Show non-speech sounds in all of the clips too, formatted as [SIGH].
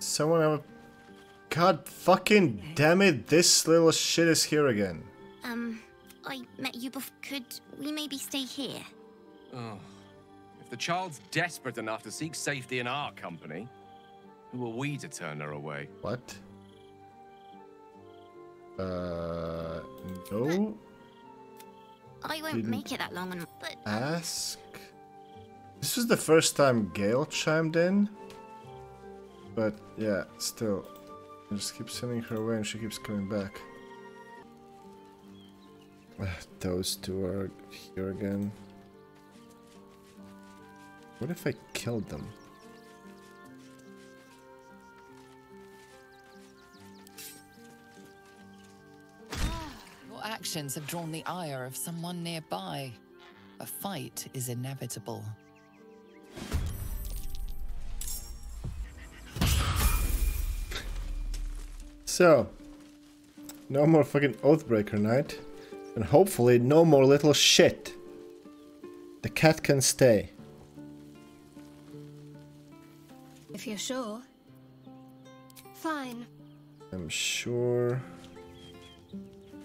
Someone have a... God fucking damn it, this little shit is here again. Um, I met you before. Could we maybe stay here? Oh. If the child's desperate enough to seek safety in our company, who are we to turn her away? What? Uh, no. I won't Didn't- make it that long, and but Ask. This was the first time Gale chimed in. But yeah, still. I just keep sending her away and she keeps coming back. [SIGHS] Ah, Those two are here again. What if I killed them? Your actions have drawn the ire of someone nearby. A fight is inevitable. So, no more fucking Oathbreaker Knight. And hopefully no more little shit. The cat can stay. If you're sure. Fine. I'm sure.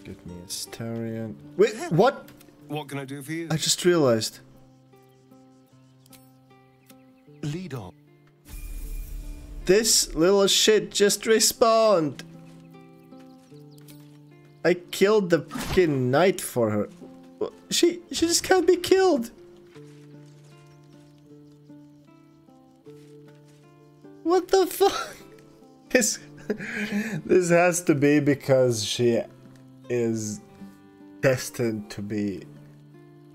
Get me Astarion. Wait, what? What can I do for you? I just realized. Lead on. This little shit just respawned. I killed the fucking knight for her. She she just can't be killed. What the fuck? [LAUGHS] This this has to be because she is destined to be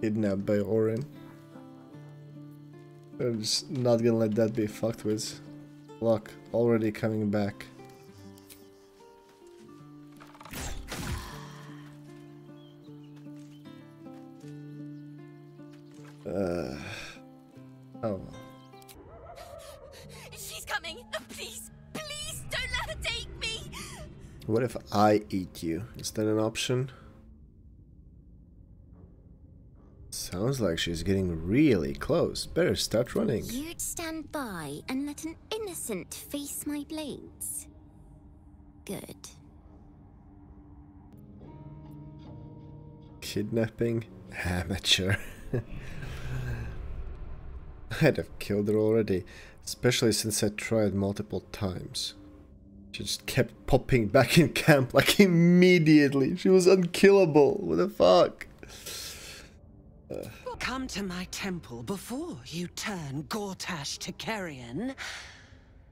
kidnapped by Orin. I'm just not gonna let that be fucked with. Look, already coming back. She's coming. Please, please don't let her take me. What if I eat you? Is that an option? Sounds like she's getting really close. Better start running. You'd stand by and let an innocent face my blades. Good. Kidnapping? [LAUGHS] Amateur. [LAUGHS] I'd have killed her already, especially since I tried multiple times. She just kept popping [LAUGHS] back in camp like immediately. She was unkillable. What the fuck? Come to my temple before you turn Gortash to Carrion,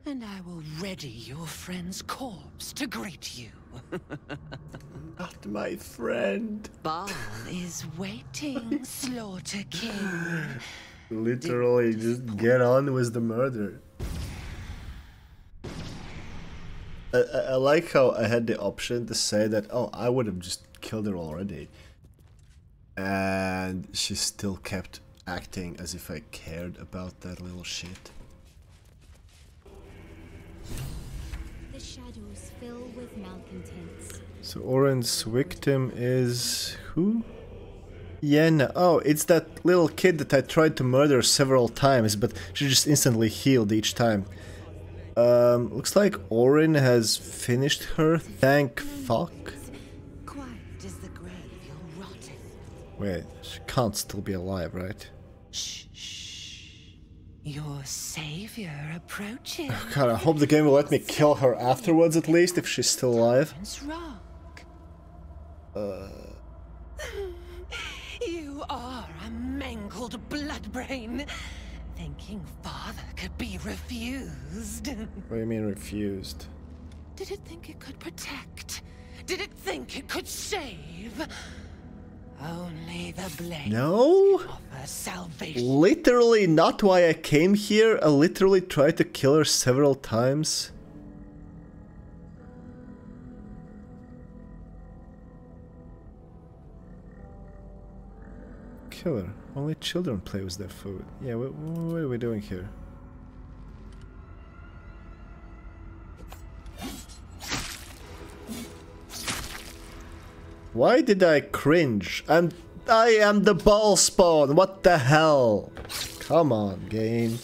and I will ready your friend's corpse to greet you. [LAUGHS] Not my friend. Bhaal is waiting, Slaughter King. [LAUGHS] Literally, just get on with the murder. I, I, like how I had the option to say that, oh, I would have just killed her already. And she still kept acting as if I cared about that little shit. The shadows fill with malcontents. So Orin's victim is who? Yenna. Oh, it's that little kid that I tried to murder several times, but she just instantly healed each time. Um, looks like Orin has finished her. Thank fuck. Quiet is the grave you'll rot in. Wait, she can't still be alive, right? Shh, shh. Your savior approaches. God, I hope the game will let me kill her afterwards at least, if she's still alive. Rock. You are a mangled bloodbrain. Thinking father could be refused. What do you mean refused? Did it think it could protect? Did it think it could save? Only the blade No? Literally not why I came here. I literally tried to kill her several times. Killer. Only children play with their food. Yeah, what, what are we doing here? Why did I cringe? I'm I am the Bhaalspawn. What the hell? Come on, game.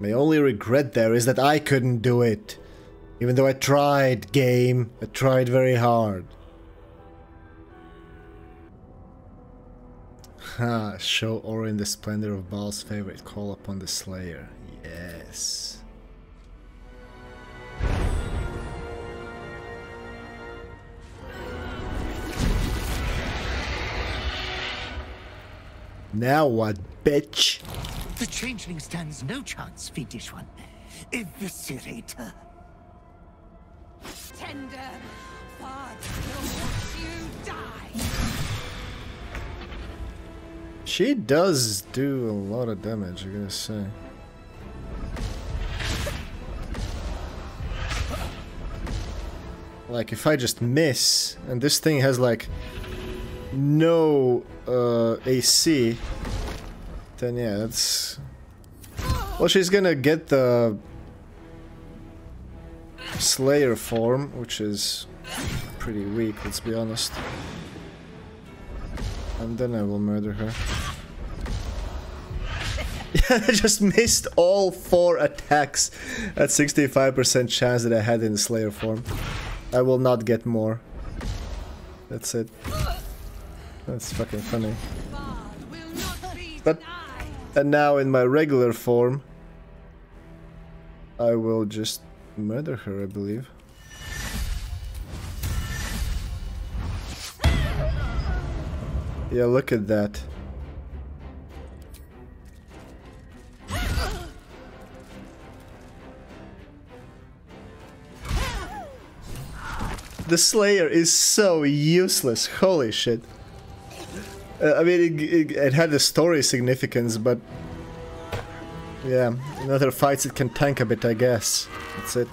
My only regret there is that I couldn't do it. Even though I tried, game. I tried very hard. Ha, show Orin the splendor of Bhaal's favorite. Call upon the Slayer. Yes. Now what, bitch? The changeling stands no chance, fiendish one. Eviscerate her. Tender, Father will watch you die. She does do a lot of damage, I'm gonna say. Like, if I just miss, and this thing has like no uh, AC, then yeah, that's... Well, she's gonna get the Slayer form, which is pretty weak, let's be honest. And then I will murder her. Yeah, [LAUGHS] I just missed all four attacks at 65% chance that I had in Slayer form. I will not get more. That's it. That's fucking funny. But- And now in my regular form, I will just murder her, I believe. Yeah, look at that. The Slayer is so useless, holy shit. Uh, I mean, it, it, it had a story significance, but... Yeah, in other fights it can tank a bit, I guess. That's it.